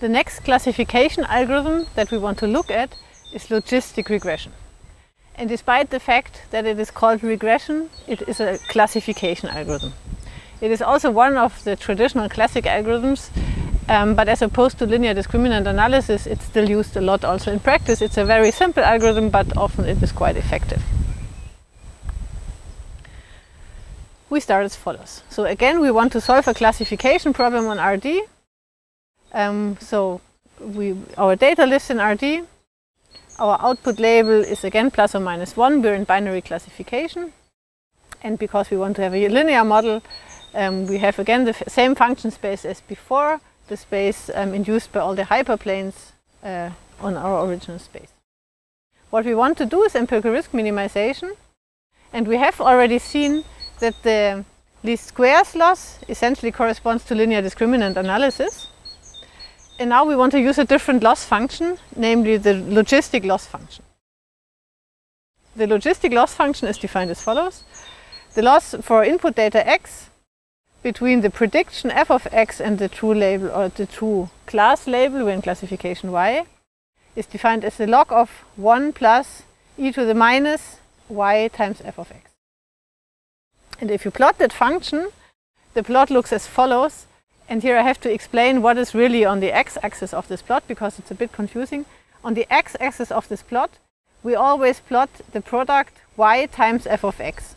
The next classification algorithm that we want to look at is logistic regression. And despite the fact that it is called regression, it is a classification algorithm. It is also one of the traditional classic algorithms, um, but as opposed to linear discriminant analysis, it's still used a lot also in practice. It's a very simple algorithm, but often it is quite effective. We start as follows. So again, we want to solve a classification problem on RD um, so we, our data lives in RD. Our output label is again plus or minus 1. We're in binary classification. And because we want to have a linear model, um, we have again the same function space as before, the space um, induced by all the hyperplanes uh, on our original space. What we want to do is empirical risk minimization. And we have already seen that the least squares loss essentially corresponds to linear discriminant analysis. And now we want to use a different loss function, namely the logistic loss function. The logistic loss function is defined as follows. The loss for input data x between the prediction f of x and the true label or the true class label, we're in classification y, is defined as the log of 1 plus e to the minus y times f of x. And if you plot that function, the plot looks as follows. And here I have to explain what is really on the x-axis of this plot because it's a bit confusing. On the x-axis of this plot, we always plot the product y times f of x.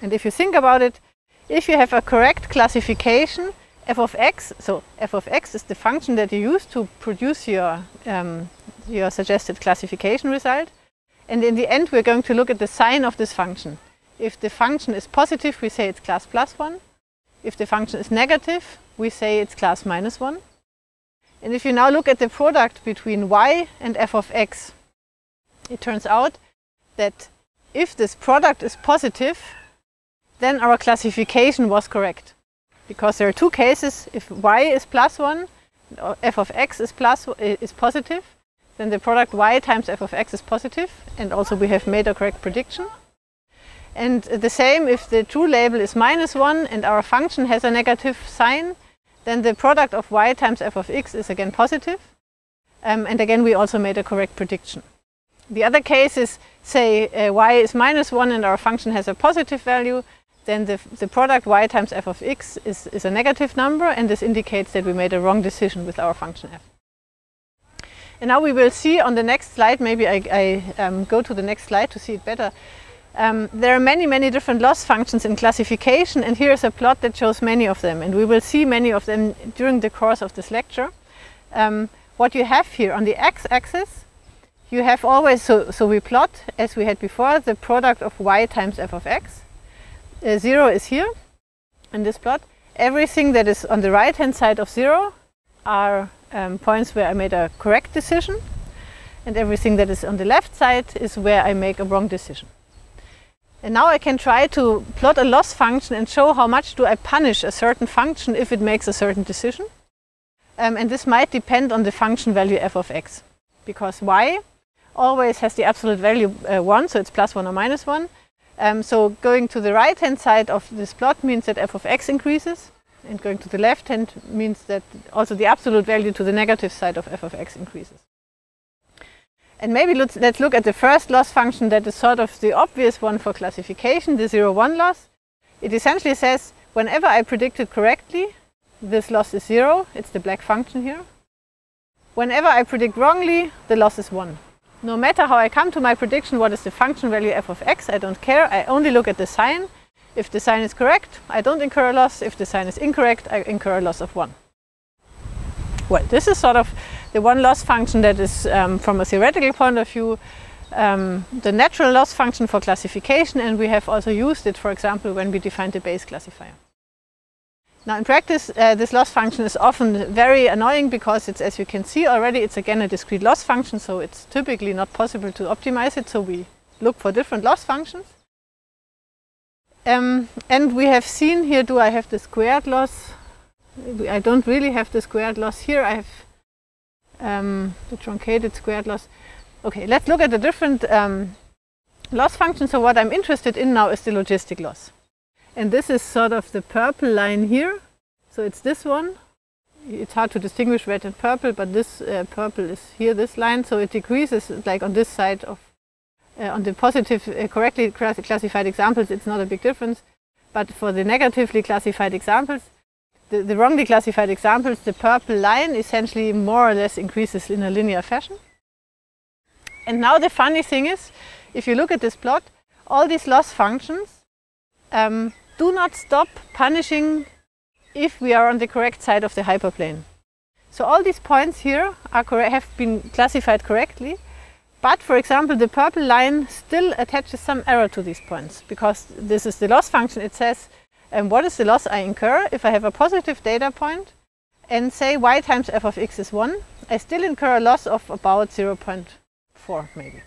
And if you think about it, if you have a correct classification, f of x, so f of x is the function that you use to produce your, um, your suggested classification result. And in the end, we're going to look at the sign of this function. If the function is positive, we say it's class plus 1. If the function is negative, we say it's class minus 1. And if you now look at the product between y and f of x, it turns out that if this product is positive, then our classification was correct. Because there are two cases, if y is plus 1, f of x is, plus, is positive, then the product y times f of x is positive, and also we have made a correct prediction. And the same if the true label is minus 1 and our function has a negative sign, then the product of y times f of x is again positive. Um, and again, we also made a correct prediction. The other case is, say, uh, y is minus 1 and our function has a positive value, then the, the product y times f of x is, is a negative number, and this indicates that we made a wrong decision with our function f. And now we will see on the next slide, maybe I, I um, go to the next slide to see it better, um, there are many, many different loss functions in classification, and here is a plot that shows many of them, and we will see many of them during the course of this lecture. Um, what you have here on the x-axis, you have always, so, so we plot, as we had before, the product of y times f of x. Uh, zero is here in this plot. Everything that is on the right-hand side of zero are um, points where I made a correct decision, and everything that is on the left side is where I make a wrong decision. And now I can try to plot a loss function and show how much do I punish a certain function if it makes a certain decision. Um, and this might depend on the function value f of x. Because y always has the absolute value uh, 1, so it's plus 1 or minus 1. Um, so going to the right hand side of this plot means that f of x increases. And going to the left hand means that also the absolute value to the negative side of f of x increases. And maybe let's, let's look at the first loss function that is sort of the obvious one for classification, the 0, 1 loss. It essentially says whenever I predict it correctly, this loss is 0. It's the black function here. Whenever I predict wrongly, the loss is 1. No matter how I come to my prediction, what is the function value f of x, I don't care. I only look at the sign. If the sign is correct, I don't incur a loss. If the sign is incorrect, I incur a loss of 1. Well, this is sort of the one loss function that is, um, from a theoretical point of view, um, the natural loss function for classification, and we have also used it, for example, when we defined the Bayes classifier. Now, in practice, uh, this loss function is often very annoying because it's, as you can see already, it's again a discrete loss function, so it's typically not possible to optimize it, so we look for different loss functions. Um, and we have seen here, do I have the squared loss? I don't really have the squared loss here. I have um, the truncated squared loss. Okay, let's look at the different um, loss functions. So what I'm interested in now is the logistic loss. And this is sort of the purple line here. So it's this one. it's hard to distinguish red and purple, but this uh, purple is here, this line, so it decreases like on this side of, uh, on the positive uh, correctly classified examples, it's not a big difference. But for the negatively classified examples, the, the wrongly classified examples, the purple line essentially more or less increases in a linear fashion. And now the funny thing is, if you look at this plot, all these loss functions um, do not stop punishing if we are on the correct side of the hyperplane. So all these points here have been classified correctly, but for example, the purple line still attaches some error to these points because this is the loss function. It says, um, what is the loss I incur if I have a positive data point and say y times f of x is 1, I still incur a loss of about 0.4 maybe.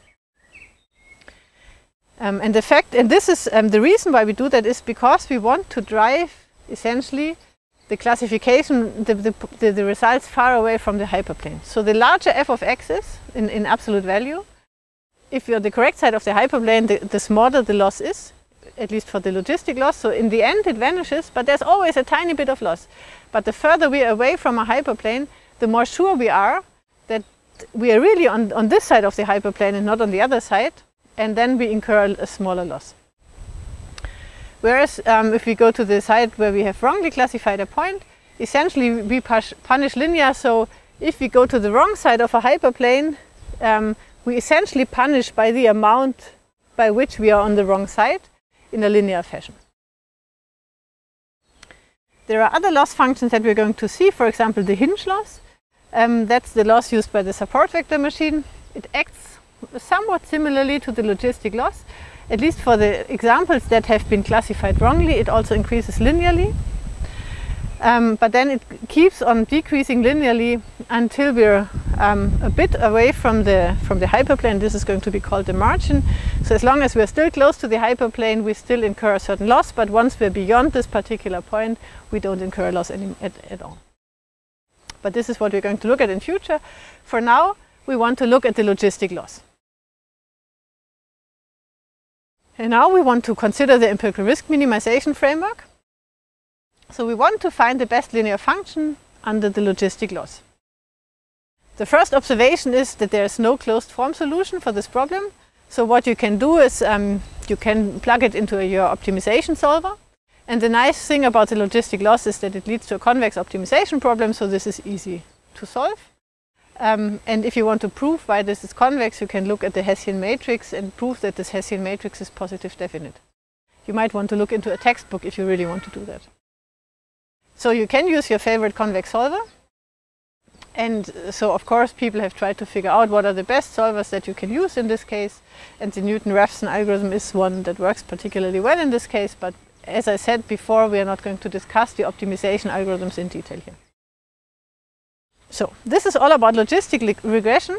Um, and the fact, and this is um, the reason why we do that is because we want to drive essentially the classification, the, the, the, the, results far away from the hyperplane. So the larger f of x is in, in absolute value, if you're the correct side of the hyperplane, the, the smaller the loss is, at least for the logistic loss. So in the end it vanishes, but there's always a tiny bit of loss. But the further we are away from a hyperplane, the more sure we are that we are really on, on this side of the hyperplane and not on the other side, and then we incur a smaller loss. Whereas um, if we go to the side where we have wrongly classified a point, essentially we punish linear. So if we go to the wrong side of a hyperplane, um, we essentially punish by the amount by which we are on the wrong side in a linear fashion. There are other loss functions that we're going to see, for example, the hinge loss. Um, that's the loss used by the support vector machine. It acts somewhat similarly to the logistic loss, at least for the examples that have been classified wrongly, it also increases linearly. Um, but then it keeps on decreasing linearly until we're um, a bit away from the from the hyperplane. This is going to be called the margin. So as long as we're still close to the hyperplane, we still incur a certain loss. But once we're beyond this particular point, we don't incur a loss any, at, at all. But this is what we're going to look at in future. For now, we want to look at the logistic loss. And now we want to consider the empirical risk minimization framework. So we want to find the best linear function under the logistic loss. The first observation is that there is no closed form solution for this problem. So what you can do is um, you can plug it into your optimization solver. And the nice thing about the logistic loss is that it leads to a convex optimization problem, so this is easy to solve. Um, and if you want to prove why this is convex, you can look at the Hessian matrix and prove that this Hessian matrix is positive definite. You might want to look into a textbook if you really want to do that. So you can use your favorite convex solver. And so, of course, people have tried to figure out what are the best solvers that you can use in this case. And the Newton-Raphson algorithm is one that works particularly well in this case. But as I said before, we are not going to discuss the optimization algorithms in detail here. So this is all about logistic regression.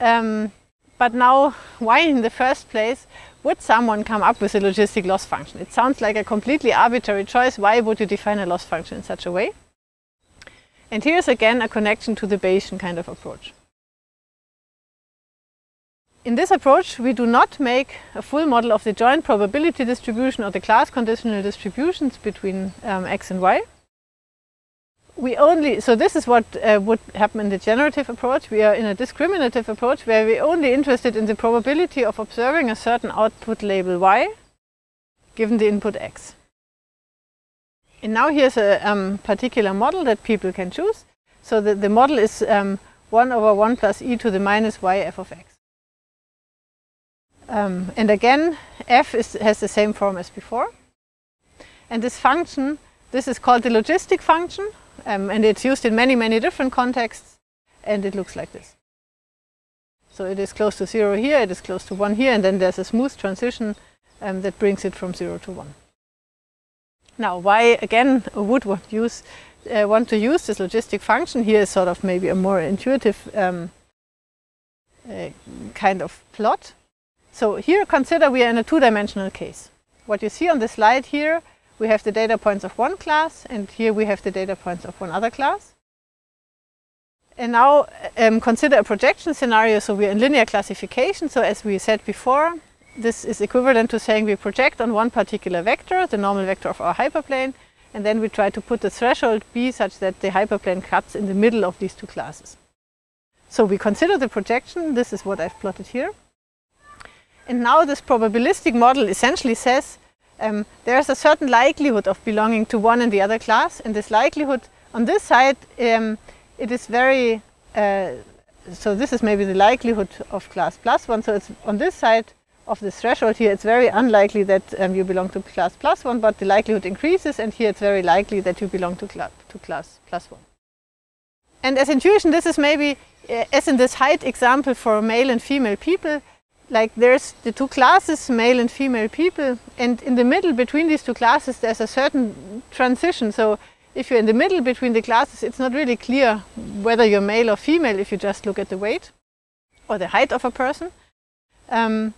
Um, but now, why in the first place would someone come up with a logistic loss function? It sounds like a completely arbitrary choice. Why would you define a loss function in such a way? And here's again a connection to the Bayesian kind of approach. In this approach, we do not make a full model of the joint probability distribution or the class conditional distributions between um, x and y we only so this is what uh, would happen in the generative approach. We are in a discriminative approach where we're only interested in the probability of observing a certain output label y given the input x. And now here's a um, particular model that people can choose. So the, the model is um, 1 over 1 plus e to the minus y f of x. Um, and again f is, has the same form as before. And this function this is called the logistic function um, and it's used in many, many different contexts and it looks like this. So it is close to zero here, it is close to one here, and then there's a smooth transition um, that brings it from zero to one. Now, why again would one use, uh, want to use this logistic function? Here is sort of maybe a more intuitive um, uh, kind of plot. So here consider we are in a two-dimensional case. What you see on the slide here we have the data points of one class, and here we have the data points of one other class. And now um, consider a projection scenario. So we're in linear classification. So as we said before, this is equivalent to saying we project on one particular vector, the normal vector of our hyperplane, and then we try to put the threshold b such that the hyperplane cuts in the middle of these two classes. So we consider the projection, this is what I've plotted here. And now this probabilistic model essentially says um, there's a certain likelihood of belonging to one and the other class, and this likelihood on this side, um, it is very, uh, so this is maybe the likelihood of class plus one, so it's on this side of this threshold here, it's very unlikely that um, you belong to class plus one, but the likelihood increases, and here it's very likely that you belong to, cl to class plus one. And as intuition, this is maybe, uh, as in this height example for male and female people, like there's the two classes, male and female people, and in the middle between these two classes, there's a certain transition. So if you're in the middle between the classes, it's not really clear whether you're male or female if you just look at the weight or the height of a person. Um,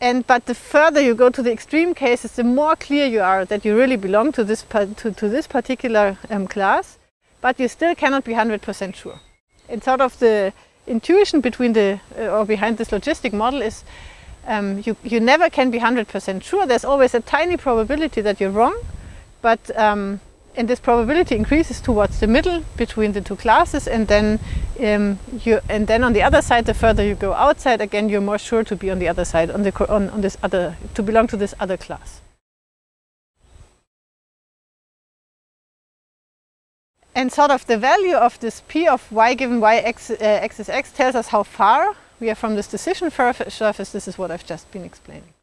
and but the further you go to the extreme cases, the more clear you are that you really belong to this to, to this particular um, class, but you still cannot be 100% sure. And sort of the intuition between the uh, or behind this logistic model is um, you, you never can be 100% sure. There's always a tiny probability that you're wrong, but um, and this probability increases towards the middle between the two classes, and then um, you and then on the other side, the further you go outside, again you're more sure to be on the other side on the on, on this other to belong to this other class. And sort of the value of this p of y given y x, uh, x is x tells us how far we are from this decision surface. This is what I've just been explaining.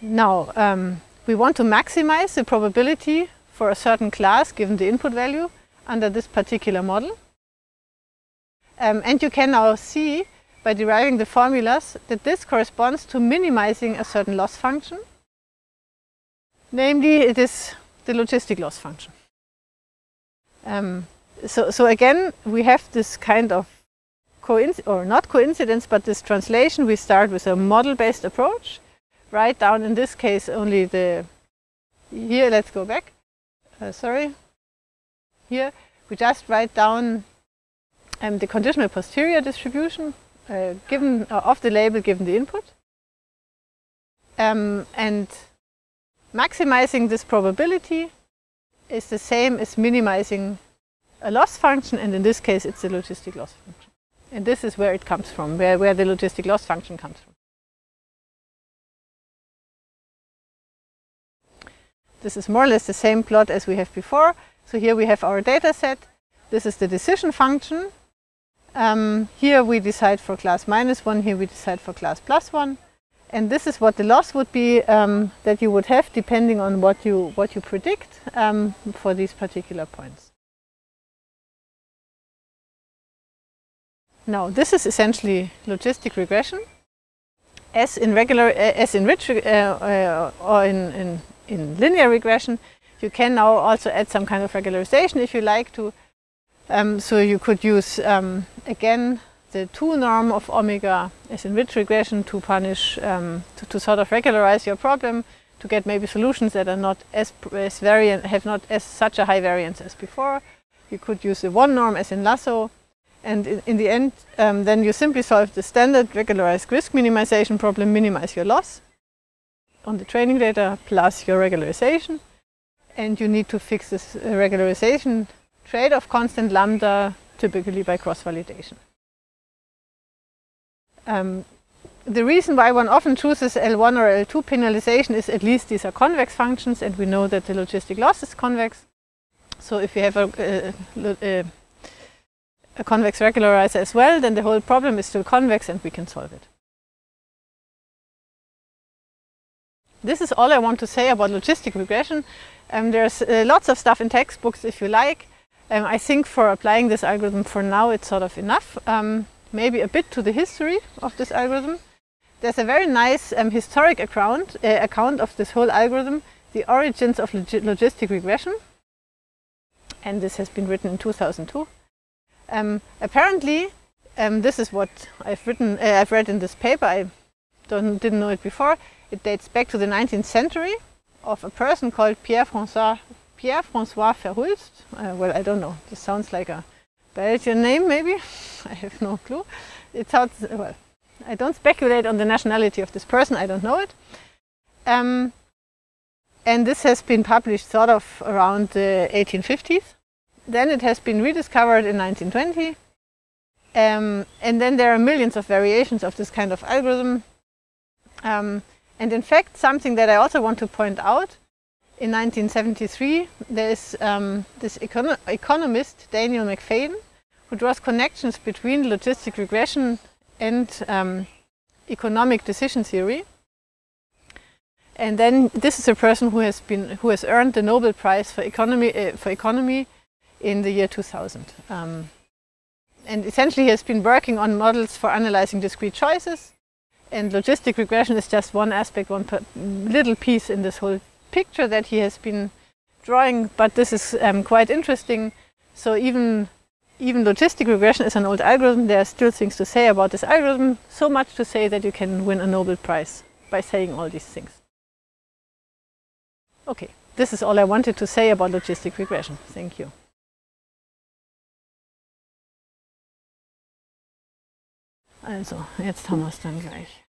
Now, um, we want to maximize the probability for a certain class given the input value under this particular model. Um, and you can now see by deriving the formulas that this corresponds to minimizing a certain loss function. Namely, it is the logistic loss function. Um, so, so again, we have this kind of coincidence, or not coincidence, but this translation. We start with a model-based approach. Write down, in this case, only the, here, let's go back. Uh, sorry. Here, we just write down um, the conditional posterior distribution uh, given uh, of the label given the input. Um, and Maximizing this probability is the same as minimizing a loss function, and in this case, it's the logistic loss function. And this is where it comes from, where, where the logistic loss function comes from. This is more or less the same plot as we have before. So here we have our data set. This is the decision function. Um, here we decide for class minus 1, here we decide for class plus 1. And this is what the loss would be um, that you would have depending on what you, what you predict um, for these particular points. Now, this is essentially logistic regression. As in regular, uh, as in ridge uh, uh, or in, in, in, linear regression, you can now also add some kind of regularization if you like to. Um, so you could use, um, again, the 2 norm of omega is in ridge regression to punish, um, to, to, sort of regularize your problem, to get maybe solutions that are not as, as variant, have not as such a high variance as before. You could use the 1 norm as in lasso. And in, in the end, um, then you simply solve the standard regularized risk minimization problem, minimize your loss on the training data plus your regularization. And you need to fix this uh, regularization trade-off constant lambda typically by cross-validation. Um, the reason why one often chooses L1 or L2 penalization is at least these are convex functions and we know that the logistic loss is convex. So if you have a, a, a, convex regularizer as well, then the whole problem is still convex and we can solve it. This is all I want to say about logistic regression. Um, there's uh, lots of stuff in textbooks if you like. Um, I think for applying this algorithm for now it's sort of enough. Um, maybe a bit to the history of this algorithm. There's a very nice um, historic account, uh, account of this whole algorithm, the origins of log logistic regression. And this has been written in 2002. Um, apparently, um, this is what I've written, uh, I've read in this paper. I didn't know it before. It dates back to the 19th century of a person called Pierre-François Pierre-François Verhulst. Uh, well, I don't know. This sounds like a Belgian name, maybe? I have no clue. It sounds, well, I don't speculate on the nationality of this person, I don't know it. Um, and this has been published sort of around the 1850s. Then it has been rediscovered in 1920. Um, and then there are millions of variations of this kind of algorithm. Um, and in fact, something that I also want to point out, in 1973, there is um, this econo economist, Daniel McFadden, who draws connections between logistic regression and um, economic decision theory. And then this is a person who has been who has earned the Nobel Prize for economy uh, for economy in the year 2000. Um, and essentially, he has been working on models for analyzing discrete choices. And logistic regression is just one aspect, one little piece in this whole picture that he has been drawing. But this is um, quite interesting. So even even logistic regression is an old algorithm. There are still things to say about this algorithm. So much to say that you can win a Nobel Prize by saying all these things. Okay, this is all I wanted to say about logistic regression. Thank you. Also, jetzt haben wir es dann gleich.